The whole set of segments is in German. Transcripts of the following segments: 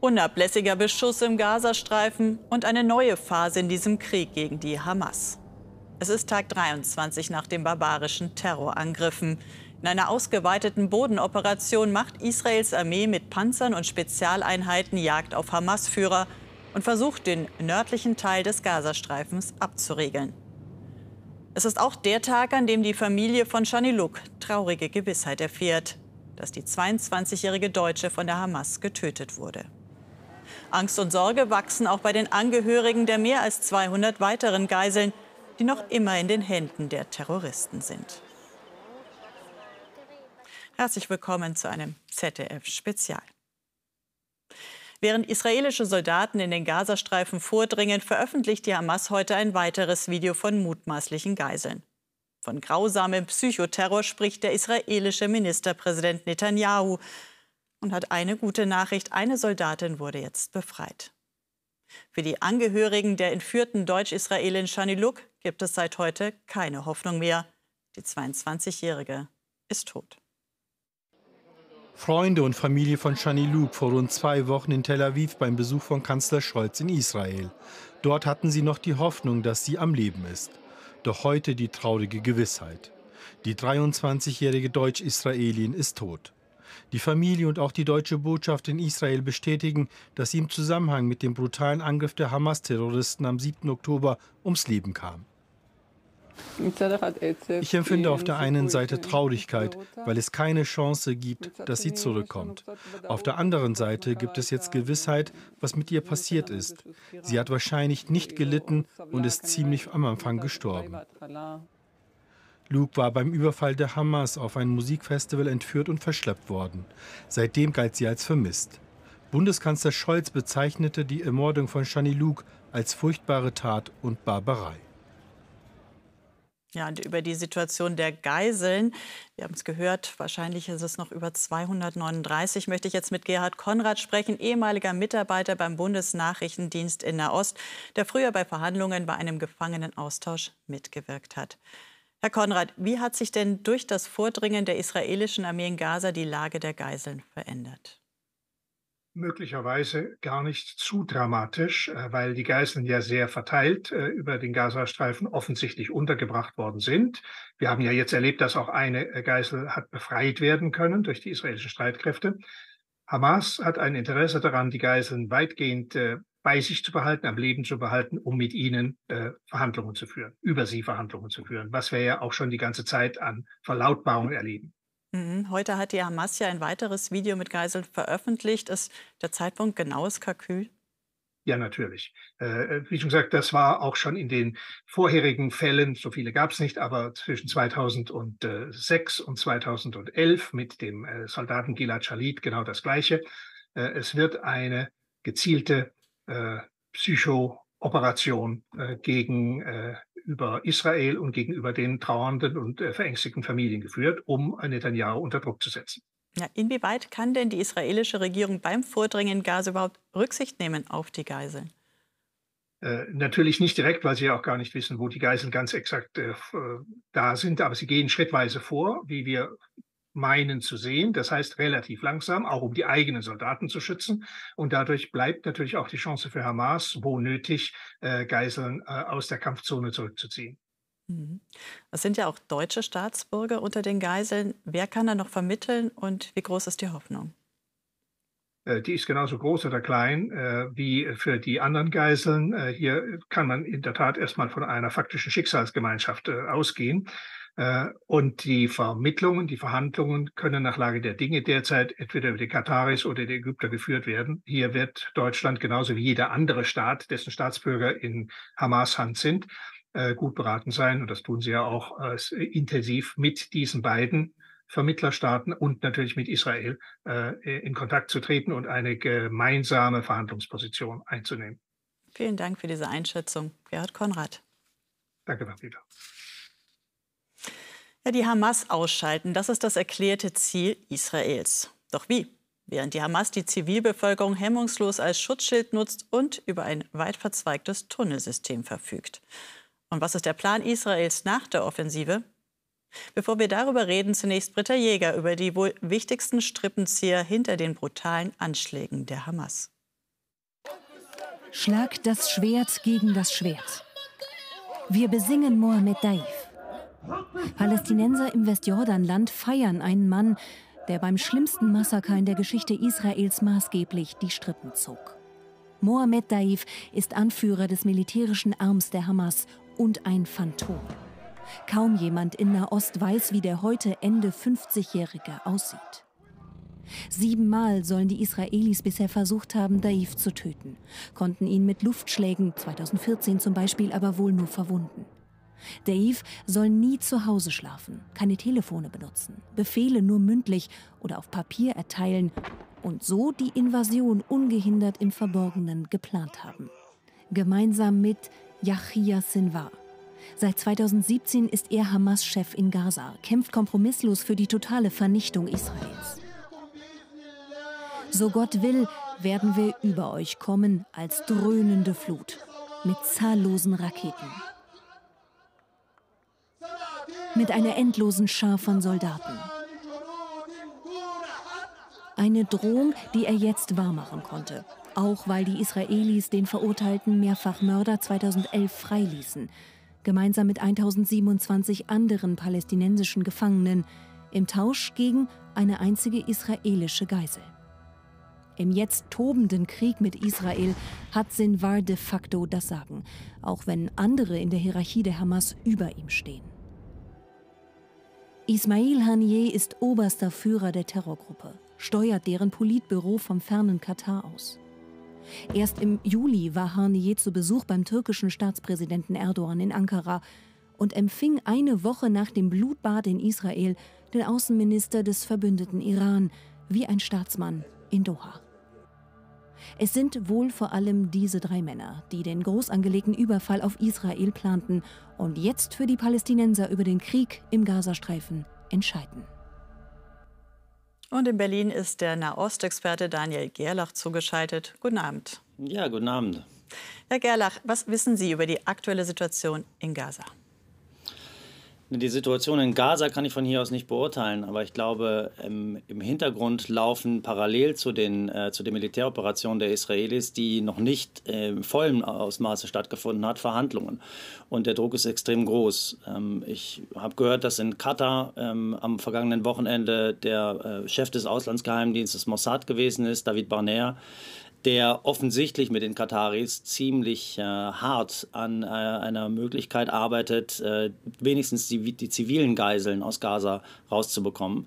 Unablässiger Beschuss im Gazastreifen und eine neue Phase in diesem Krieg gegen die Hamas. Es ist Tag 23 nach den barbarischen Terrorangriffen. In einer ausgeweiteten Bodenoperation macht Israels Armee mit Panzern und Spezialeinheiten Jagd auf Hamas-Führer und versucht, den nördlichen Teil des Gazastreifens abzuriegeln. Es ist auch der Tag, an dem die Familie von Shaniluk traurige Gewissheit erfährt, dass die 22-jährige Deutsche von der Hamas getötet wurde. Angst und Sorge wachsen auch bei den Angehörigen der mehr als 200 weiteren Geiseln, die noch immer in den Händen der Terroristen sind. Herzlich willkommen zu einem ZDF-Spezial. Während israelische Soldaten in den Gazastreifen vordringen, veröffentlicht die Hamas heute ein weiteres Video von mutmaßlichen Geiseln. Von grausamem Psychoterror spricht der israelische Ministerpräsident Netanyahu und hat eine gute Nachricht. Eine Soldatin wurde jetzt befreit. Für die Angehörigen der entführten Deutsch-Israelin Shaniluk gibt es seit heute keine Hoffnung mehr. Die 22-Jährige ist tot. Freunde und Familie von Shani Luke vor rund zwei Wochen in Tel Aviv beim Besuch von Kanzler Scholz in Israel. Dort hatten sie noch die Hoffnung, dass sie am Leben ist. Doch heute die traurige Gewissheit. Die 23-jährige Deutsch-Israelin ist tot. Die Familie und auch die deutsche Botschaft in Israel bestätigen, dass sie im Zusammenhang mit dem brutalen Angriff der Hamas-Terroristen am 7. Oktober ums Leben kam. Ich empfinde auf der einen Seite Traurigkeit, weil es keine Chance gibt, dass sie zurückkommt. Auf der anderen Seite gibt es jetzt Gewissheit, was mit ihr passiert ist. Sie hat wahrscheinlich nicht gelitten und ist ziemlich am Anfang gestorben. Luke war beim Überfall der Hamas auf ein Musikfestival entführt und verschleppt worden. Seitdem galt sie als vermisst. Bundeskanzler Scholz bezeichnete die Ermordung von Shani Luke als furchtbare Tat und Barbarei. Ja, und über die Situation der Geiseln, wir haben es gehört, wahrscheinlich ist es noch über 239, möchte ich jetzt mit Gerhard Konrad sprechen, ehemaliger Mitarbeiter beim Bundesnachrichtendienst in Nahost, der früher bei Verhandlungen bei einem Gefangenenaustausch mitgewirkt hat. Herr Konrad, wie hat sich denn durch das Vordringen der israelischen Armee in Gaza die Lage der Geiseln verändert? möglicherweise gar nicht zu dramatisch, äh, weil die Geiseln ja sehr verteilt äh, über den Gazastreifen offensichtlich untergebracht worden sind. Wir haben ja jetzt erlebt, dass auch eine äh, Geisel hat befreit werden können durch die israelischen Streitkräfte. Hamas hat ein Interesse daran, die Geiseln weitgehend bei sich zu behalten, am Leben zu behalten, um mit ihnen Verhandlungen zu führen, über sie Verhandlungen zu führen, was wir ja auch schon die ganze Zeit an Verlautbarungen erleben. Mhm. Heute hat die Hamas ja ein weiteres Video mit Geiseln veröffentlicht. Ist der Zeitpunkt genaues Kalkül? Ja, natürlich. Äh, wie schon gesagt, das war auch schon in den vorherigen Fällen, so viele gab es nicht, aber zwischen 2006 und 2011 mit dem äh, Soldaten Gilad Shalit genau das Gleiche. Äh, es wird eine gezielte äh, Psycho-Operation äh, gegen äh, gegenüber Israel und gegenüber den trauernden und äh, verängstigten Familien geführt, um Netanyahu unter Druck zu setzen. Ja, inwieweit kann denn die israelische Regierung beim Vordringen in Gaza überhaupt Rücksicht nehmen auf die Geiseln? Äh, natürlich nicht direkt, weil sie ja auch gar nicht wissen, wo die Geiseln ganz exakt äh, da sind, aber sie gehen schrittweise vor, wie wir meinen zu sehen. Das heißt relativ langsam, auch um die eigenen Soldaten zu schützen. Und dadurch bleibt natürlich auch die Chance für Hamas, wo nötig, äh, Geiseln äh, aus der Kampfzone zurückzuziehen. Mhm. Es sind ja auch deutsche Staatsbürger unter den Geiseln. Wer kann da noch vermitteln und wie groß ist die Hoffnung? Äh, die ist genauso groß oder klein äh, wie für die anderen Geiseln. Äh, hier kann man in der Tat erstmal von einer faktischen Schicksalsgemeinschaft äh, ausgehen. Äh, und die Vermittlungen, die Verhandlungen können nach Lage der Dinge derzeit entweder über die Kataris oder die Ägypter geführt werden. Hier wird Deutschland genauso wie jeder andere Staat, dessen Staatsbürger in Hamas Hand sind, äh, gut beraten sein. Und das tun sie ja auch äh, intensiv mit diesen beiden Vermittlerstaaten und natürlich mit Israel in Kontakt zu treten und eine gemeinsame Verhandlungsposition einzunehmen. Vielen Dank für diese Einschätzung, Gerhard Konrad. Danke, Martina. Ja, die Hamas ausschalten, das ist das erklärte Ziel Israels. Doch wie? Während die Hamas die Zivilbevölkerung hemmungslos als Schutzschild nutzt und über ein weit verzweigtes Tunnelsystem verfügt. Und was ist der Plan Israels nach der Offensive? Bevor wir darüber reden, zunächst Britta Jäger über die wohl wichtigsten Strippenzieher hinter den brutalen Anschlägen der Hamas. Schlagt das Schwert gegen das Schwert. Wir besingen Mohammed Daif. Palästinenser im Westjordanland feiern einen Mann, der beim schlimmsten Massaker in der Geschichte Israels maßgeblich die Strippen zog. Mohammed Daif ist Anführer des militärischen Arms der Hamas und ein Phantom. Kaum jemand in Nahost weiß, wie der heute Ende 50-Jährige aussieht. Siebenmal sollen die Israelis bisher versucht haben, Daif zu töten, konnten ihn mit Luftschlägen, 2014 zum Beispiel, aber wohl nur verwunden. Dave soll nie zu Hause schlafen, keine Telefone benutzen, Befehle nur mündlich oder auf Papier erteilen und so die Invasion ungehindert im Verborgenen geplant haben. Gemeinsam mit Yahya Sinwar. Seit 2017 ist er Hamas-Chef in Gaza, kämpft kompromisslos für die totale Vernichtung Israels. So Gott will, werden wir über euch kommen als dröhnende Flut mit zahllosen Raketen mit einer endlosen Schar von Soldaten. Eine Drohung, die er jetzt wahrmachen konnte. Auch weil die Israelis den verurteilten Mehrfachmörder 2011 freiließen. Gemeinsam mit 1027 anderen palästinensischen Gefangenen. Im Tausch gegen eine einzige israelische Geisel. Im jetzt tobenden Krieg mit Israel hat Sinwar de facto das Sagen, auch wenn andere in der Hierarchie der Hamas über ihm stehen. Ismail Haniyeh ist oberster Führer der Terrorgruppe, steuert deren Politbüro vom fernen Katar aus. Erst im Juli war Haniyeh zu Besuch beim türkischen Staatspräsidenten Erdogan in Ankara und empfing eine Woche nach dem Blutbad in Israel den Außenminister des verbündeten Iran wie ein Staatsmann in Doha. Es sind wohl vor allem diese drei Männer, die den groß angelegten Überfall auf Israel planten und jetzt für die Palästinenser über den Krieg im Gazastreifen entscheiden. Und in Berlin ist der Nahostexperte Daniel Gerlach zugeschaltet. Guten Abend. Ja, guten Abend. Herr Gerlach, was wissen Sie über die aktuelle Situation in Gaza? Die Situation in Gaza kann ich von hier aus nicht beurteilen, aber ich glaube, im, im Hintergrund laufen parallel zu den, äh, zu den Militäroperationen der Israelis, die noch nicht äh, im vollen Ausmaße stattgefunden hat, Verhandlungen. Und der Druck ist extrem groß. Ähm, ich habe gehört, dass in Katar ähm, am vergangenen Wochenende der äh, Chef des Auslandsgeheimdienstes Mossad gewesen ist, David Barner der offensichtlich mit den Kataris ziemlich äh, hart an äh, einer Möglichkeit arbeitet, äh, wenigstens die, die zivilen Geiseln aus Gaza rauszubekommen.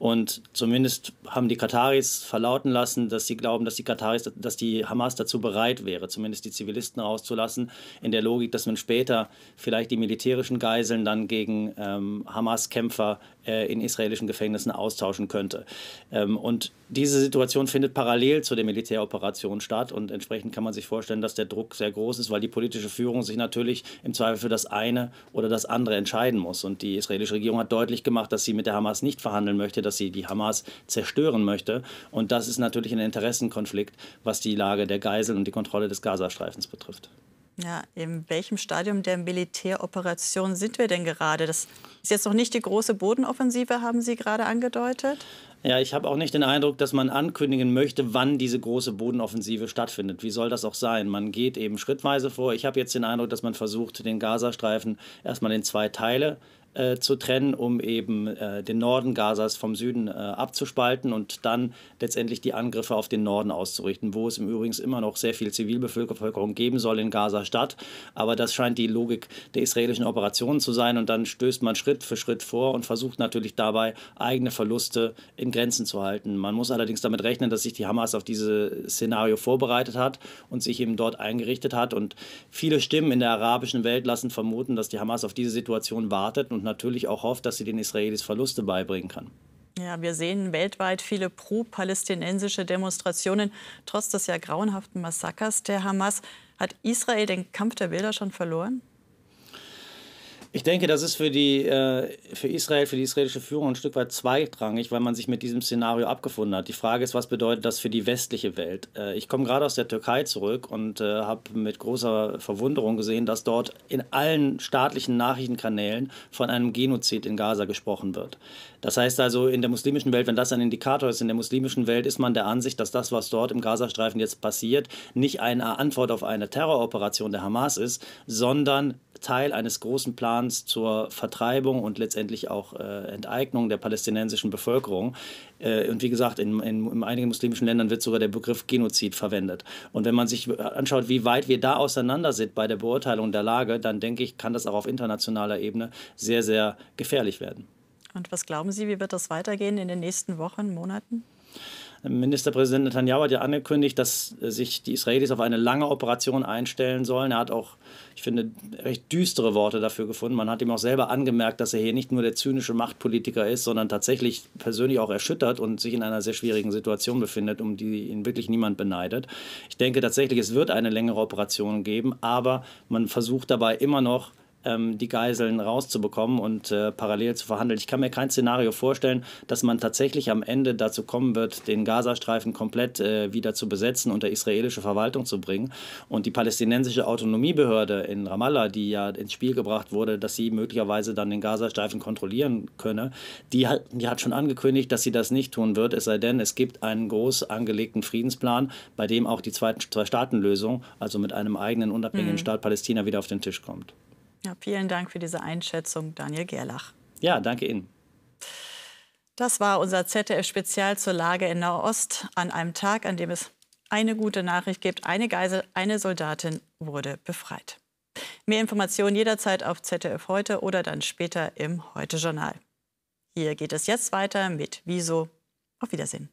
Und zumindest haben die Kataris verlauten lassen, dass sie glauben, dass die Kataris, dass die Hamas dazu bereit wäre, zumindest die Zivilisten rauszulassen, in der Logik, dass man später vielleicht die militärischen Geiseln dann gegen ähm, Hamas-Kämpfer äh, in israelischen Gefängnissen austauschen könnte. Ähm, und diese Situation findet parallel zu der Militäroperation statt und entsprechend kann man sich vorstellen, dass der Druck sehr groß ist, weil die politische Führung sich natürlich im Zweifel für das eine oder das andere entscheiden muss. Und die israelische Regierung hat deutlich gemacht, dass sie mit der Hamas nicht verhandeln möchte, dass sie die Hamas zerstören möchte. Und das ist natürlich ein Interessenkonflikt, was die Lage der Geiseln und die Kontrolle des Gazastreifens betrifft. Ja, in welchem Stadium der Militäroperation sind wir denn gerade? Das ist jetzt noch nicht die große Bodenoffensive, haben Sie gerade angedeutet? Ja, ich habe auch nicht den Eindruck, dass man ankündigen möchte, wann diese große Bodenoffensive stattfindet. Wie soll das auch sein? Man geht eben schrittweise vor. Ich habe jetzt den Eindruck, dass man versucht, den Gazastreifen erstmal in zwei Teile äh, zu trennen, um eben äh, den Norden Gazas vom Süden äh, abzuspalten und dann letztendlich die Angriffe auf den Norden auszurichten, wo es im Übrigen immer noch sehr viel Zivilbevölkerung geben soll in Gaza-Stadt. Aber das scheint die Logik der israelischen Operationen zu sein und dann stößt man Schritt für Schritt vor und versucht natürlich dabei eigene Verluste in Grenzen zu halten. Man muss allerdings damit rechnen, dass sich die Hamas auf dieses Szenario vorbereitet hat und sich eben dort eingerichtet hat. Und viele Stimmen in der arabischen Welt lassen vermuten, dass die Hamas auf diese Situation wartet und und natürlich auch hofft, dass sie den Israelis Verluste beibringen kann. Ja, wir sehen weltweit viele pro-palästinensische Demonstrationen. Trotz des ja grauenhaften Massakers der Hamas hat Israel den Kampf der Bilder schon verloren? Ich denke, das ist für, die, äh, für Israel, für die israelische Führung ein Stück weit zweitrangig, weil man sich mit diesem Szenario abgefunden hat. Die Frage ist, was bedeutet das für die westliche Welt? Äh, ich komme gerade aus der Türkei zurück und äh, habe mit großer Verwunderung gesehen, dass dort in allen staatlichen Nachrichtenkanälen von einem Genozid in Gaza gesprochen wird. Das heißt also, in der muslimischen Welt, wenn das ein Indikator ist, in der muslimischen Welt ist man der Ansicht, dass das, was dort im Gazastreifen jetzt passiert, nicht eine Antwort auf eine Terroroperation der Hamas ist, sondern Teil eines großen Plans zur Vertreibung und letztendlich auch äh, Enteignung der palästinensischen Bevölkerung. Äh, und wie gesagt, in, in, in, einigen muslimischen Ländern wird sogar der Begriff Genozid verwendet. Und wenn man sich anschaut, wie weit wir da auseinander sind bei der Beurteilung der Lage, dann denke ich, kann das auch auf internationaler Ebene sehr, sehr gefährlich werden. Und was glauben Sie, wie wird das weitergehen in den nächsten Wochen, Monaten? Ministerpräsident Netanyahu hat ja angekündigt, dass sich die Israelis auf eine lange Operation einstellen sollen. Er hat auch, ich finde, recht düstere Worte dafür gefunden. Man hat ihm auch selber angemerkt, dass er hier nicht nur der zynische Machtpolitiker ist, sondern tatsächlich persönlich auch erschüttert und sich in einer sehr schwierigen Situation befindet, um die ihn wirklich niemand beneidet. Ich denke tatsächlich, es wird eine längere Operation geben, aber man versucht dabei immer noch, die Geiseln rauszubekommen und äh, parallel zu verhandeln. Ich kann mir kein Szenario vorstellen, dass man tatsächlich am Ende dazu kommen wird, den Gazastreifen komplett äh, wieder zu besetzen, unter israelische Verwaltung zu bringen. Und die palästinensische Autonomiebehörde in Ramallah, die ja ins Spiel gebracht wurde, dass sie möglicherweise dann den Gazastreifen kontrollieren könne, die hat, die hat schon angekündigt, dass sie das nicht tun wird, es sei denn, es gibt einen groß angelegten Friedensplan, bei dem auch die Zwei-Staaten-Lösung, also mit einem eigenen unabhängigen mhm. Staat Palästina, wieder auf den Tisch kommt. Ja, vielen Dank für diese Einschätzung, Daniel Gerlach. Ja, danke Ihnen. Das war unser ZDF-Spezial zur Lage in Nahost an einem Tag, an dem es eine gute Nachricht gibt. Eine Geisel, eine Soldatin wurde befreit. Mehr Informationen jederzeit auf ZDF heute oder dann später im Heute-Journal. Hier geht es jetzt weiter mit Wieso. Auf Wiedersehen.